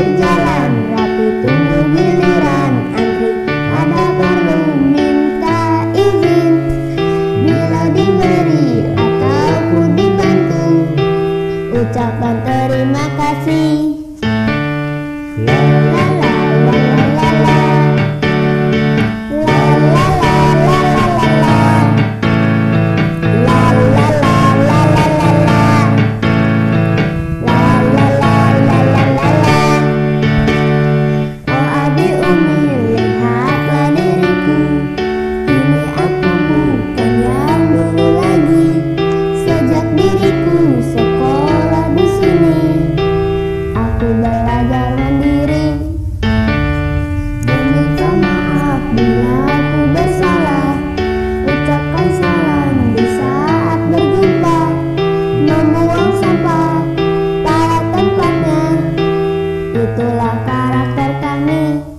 berjalan Rapi tunggu giliran. Antri Ada perlu minta izin. Bila diberi ataupun dibantu Ucapkan terima kasih. karakter kami.